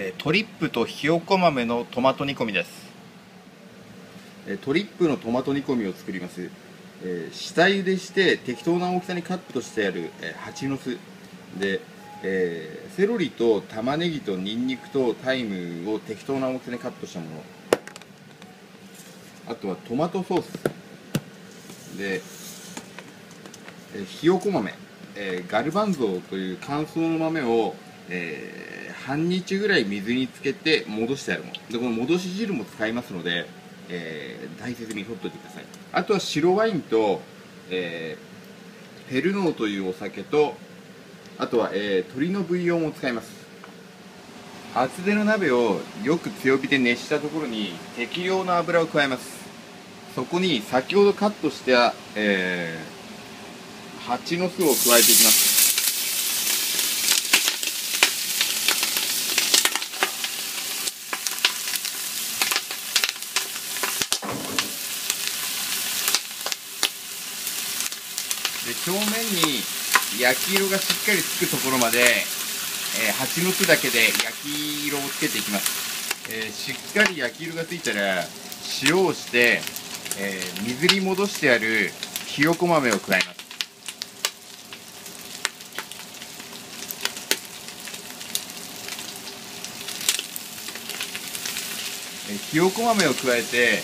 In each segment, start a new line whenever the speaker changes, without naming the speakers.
えトリップとひよこ豆のトマト煮込みです。
えトリップのトマト煮込みを作ります、えー下茹でして適当な大きさにカットしてある、えー蜂の巣。で、えーセロリと玉ねぎとニンニクとタイムを適当な大きさにカットしたもの。あとはトマトソース。で、えひよこ豆、えーガルバンゾーという乾燥の豆を、えー半日ぐらい水につけて戻してあるものでこの戻し汁も使いますので、えー大切に取っておいてください。あとは白ワインと、えーペルノーというお酒とあとは、えー鶏のブイヨンを使います。厚手の鍋をよく強火で熱したところに適量の油を加えます。そこに先ほどカットした、えー蜂の巣を加えていきます。で表面に焼き色がしっかりつくところまで、えー蜂の巣だけで焼き色をつけていきます、えーしっかり焼き色がついたら塩をして、えー水に戻してあるひよこ豆を加えます。えーひよこ豆を加えて、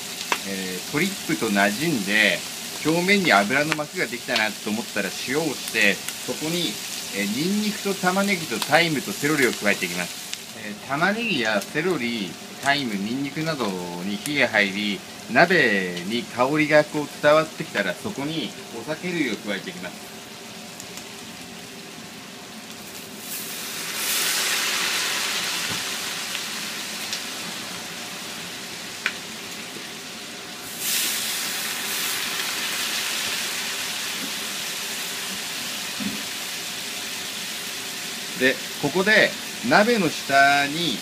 えートリップと馴染んで表面に油の膜ができたなと思ったら塩をしてそこに、えニンニクと玉ねぎとタイムとセロリを加えていきます、えー玉ねぎやセロリタイムニンニクなどに火が入り鍋に香りがこう伝わってきたらそこにお酒類を加えていきます。でここで鍋の下に、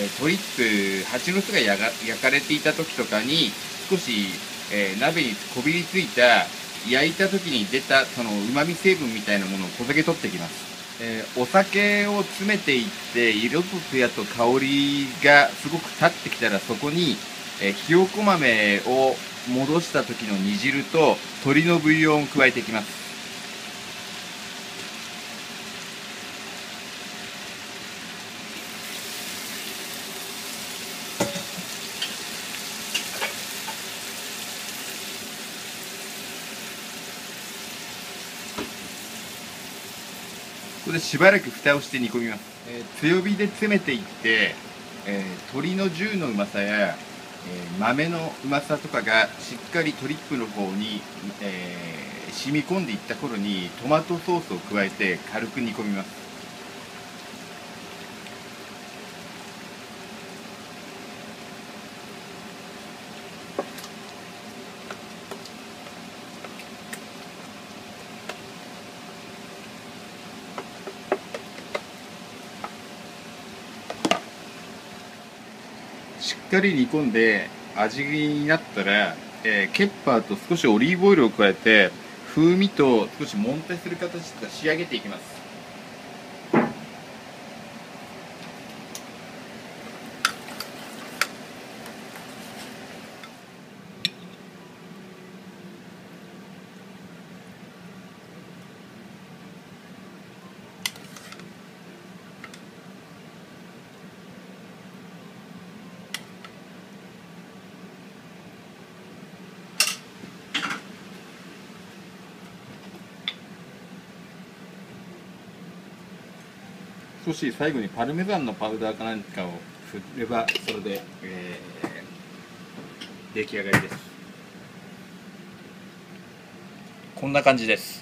えートリップ蜂の巣が焼かれていた時とかに少し、えー鍋にこびりついた焼いた時に出たそのうまみ成分みたいなものを小酒取ってきます、えーお酒を詰めていって色と艶と香りがすごく立ってきたらそこに、えひよこ豆を戻した時の煮汁と鶏のブイヨンを加えていきます。ここでしばらく蓋をして煮込みます、えー強火で詰めていって、えー鶏の重のうまさや、えー豆のうまさとかがしっかりトリップの方に、えー染み込んでいった頃にトマトソースを加えて軽く煮込みますしっかり煮込んで味になったら、えーケッパーと少しオリーブオイルを加えて風味と少しもんたする形で仕上げていきます。少し最後にパルメザンのパウダーか何かを振ればそれで、えー出来上がりです。
こんな感じです。